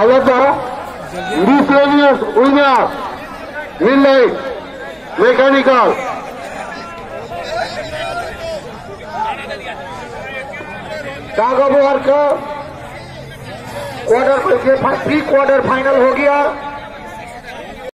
ಅದಕ್ಕೆ ಮಿಸ್ಲೇನಿಯಸ್ ಉಳಿದ green light mechanical Raghav वर्ग क्वार्टर प्री क्वार्टर फाइनल हो गया।